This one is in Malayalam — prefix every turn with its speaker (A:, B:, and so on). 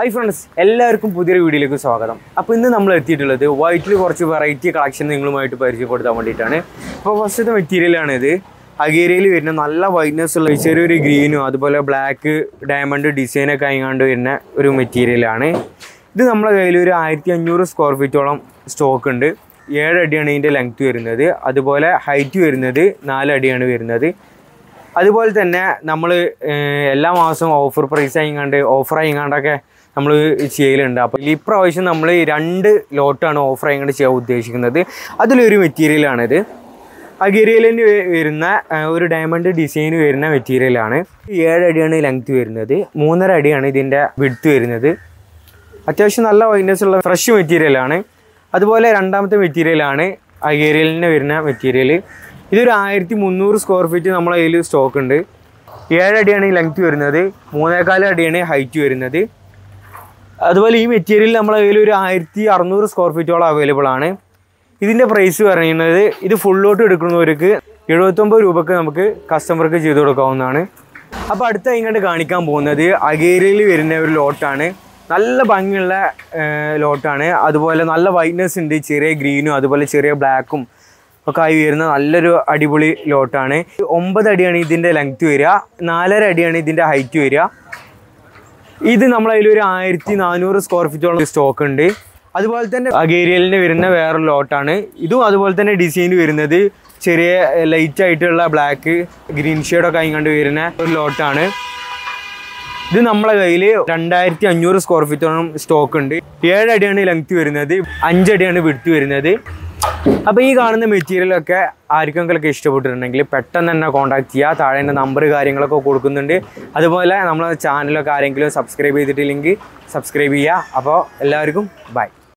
A: ഹായ് ഫ്രണ്ട്സ് എല്ലാവർക്കും പുതിയൊരു വീഡിയോയിലേക്ക് സ്വാഗതം. അപ്പോൾ ഇന്ന് നമ്മൾ എത്തിയിട്ടുള്ളത് വൈറ്റിൽ കുറച്ച് വെറൈറ്റി കളക്ഷൻ നിങ്ങളുമായിട്ട് പരിചയപ്പെടുത്താൻ വേണ്ടിയിട്ടാണ്. ഇപ്പോൾ ഫസ്റ്റത്തെ മെറ്റീരിയലാണ് ഇത് അഗേരിയയിൽ വരുന്ന നല്ല വൈറ്റ്നസ് ഉള്ള ചെറിയൊരു ഗ്രീനും അതുപോലെ ബ്ലാക്ക് ഡയമണ്ട് ഡിസൈനൊക്കെ അയങ്ങാണ്ട് വരുന്ന ഒരു മെറ്റീരിയലാണ് ഇത് നമ്മുടെ കയ്യിൽ ഒരു ആയിരത്തി അഞ്ഞൂറ് സ്ക്വയർ ഫീറ്റോളം സ്റ്റോക്ക് ഉണ്ട്. ഏഴ് അടിയാണ് ഇതിന്റെ ലെങ്ത് വരുന്നത്. അതുപോലെ ഹൈറ്റ് വരുന്നത് നാലടിയാണ് വരുന്നത്. അതുപോലെ തന്നെ നമ്മൾ എല്ലാ മാസവും ഓഫർ പ്രൈസ് ആയിങ്ങാണ്ട് ഓഫർ ആയിങ്ങാണ്ടൊക്കെ നമ്മൾ ചെയ്യലുണ്ട്. അപ്പോൾ ഈ പ്രാവശ്യം നമ്മൾ രണ്ട് ലോട്ടാണ് ഓഫർ ചെയ്യാൻ ചെയ്യാൻ ഉദ്ദേശിക്കുന്നത്. അതിലൊരു മെറ്റീരിയലാണിത് അഗേരിയലിന് വരുന്ന ഒരു ഡയമണ്ട് ഡിസൈൻ വരുന്ന മെറ്റീരിയലാണ് ഏഴ് അടിയാണ് ലെങ്ത് വരുന്നത്. മൂന്നര അടിയാണ് ഇതിന്റെ വിഡ്ത്ത് വരുന്നത്. അത്യാവശ്യം നല്ല വൈൻഡസ് ഉള്ള ഫ്രഷ് മെറ്റീരിയലാണ് അതുപോലെ രണ്ടാമത്തെ മെറ്റീരിയലാണ് അഗേരിയലിന് വരുന്ന മെറ്റീരിയൽ ഇതൊരു ആയിരത്തി മുന്നൂറ് സ്ക്വയർ ഫീറ്റ് നമ്മളെ കയ്യിൽ സ്റ്റോക്ക് ഉണ്ട്. ഏഴടിയാണ് ലെങ്ത് വരുന്നത്. മൂന്നേകാൽ അടിയാണ് ഹൈറ്റ് വരുന്നത്. അതുപോലെ ഈ മെറ്റീരിയൽ നമ്മളെ കയ്യിൽ ഒരു ആയിരത്തി അറുന്നൂറ് സ്ക്വയർ ഫീറ്റോളം അവൈലബിൾ ആണ്. ഇതിന്റെ പ്രൈസ് പറയുന്നത് ഇത് ഫുള്ളോട്ട് എടുക്കുന്നവർക്ക് എഴുപത്തൊമ്പത് രൂപക്ക് നമുക്ക് കസ്റ്റമർക്ക് ചെയ്ത് കൊടുക്കാവുന്നതാണ്. അപ്പോൾ അടുത്ത ഇങ്ങോട്ട് കാണിക്കാൻ പോകുന്നത് അഗേരിയയിൽ വരുന്ന ഒരു ലോട്ടാണ് നല്ല ഭംഗിയുള്ള ലോട്ടാണ് അതുപോലെ നല്ല വൈറ്റ്നസ് ഉണ്ട് ചെറിയ ഗ്രീനും അതുപോലെ ചെറിയ ബ്ലാക്കും ഒക്കെ ആയി വരുന്ന നല്ലൊരു അടിപൊളി ലോട്ടാണ് ഒമ്പത് അടിയാണ് ഇതിന്റെ ലെങ്ത് വരിക. നാലര അടിയാണ് ഇതിന്റെ ഹൈറ്റ് വരിക. ഇത് നമ്മളെ അതിൽ ഒരു ആയിരത്തി നാനൂറ് സ്ക്വയർ ഫീറ്റോളം സ്റ്റോക്ക് ഉണ്ട്. അതുപോലെ തന്നെ അഗേരിയലിന്റെ വരുന്ന വേറൊരു ലോട്ടാണ് ഇതും അതുപോലെ തന്നെ ഡിസൈൻ വരുന്നത് ചെറിയ ലൈറ്റ് ആയിട്ടുള്ള ബ്ലാക്ക് ഗ്രീൻ ഷെയ്ഡൊക്കെ ആയിക്കൊണ്ട് വരുന്ന ഒരു ലോട്ടാണ് ഇത് നമ്മളെ കയ്യിൽ രണ്ടായിരത്തി അഞ്ഞൂറ് സ്ക്വയർ ഫീറ്റോളം സ്റ്റോക്ക് ഉണ്ട്. ഏഴടിയാണ് ലെങ്ത് വരുന്നത്. അഞ്ചടിയാണ് വിടുത്ത് വരുന്നത്. അപ്പോൾ ഈ കാണുന്ന മെറ്റീരിയലൊക്കെ ആർക്കെങ്കിലൊക്കെ ഇഷ്ടപ്പെട്ടിട്ടുണ്ടെങ്കിൽ പെട്ടെന്ന് തന്നെ കോൺടാക്ട് ചെയ്യുക താഴെ എന്റെ നമ്പർ കാര്യങ്ങളൊക്കെ കൊടുക്കുന്നുണ്ട്. അതുപോലെ നമ്മളെ ചാനലൊക്കെ ആരെങ്കിലും സബ്സ്ക്രൈബ് ചെയ്തിട്ടില്ലെങ്കിൽ സബ്സ്ക്രൈബ് ചെയ്യുക അപ്പോൾ എല്ലാവർക്കും ബൈ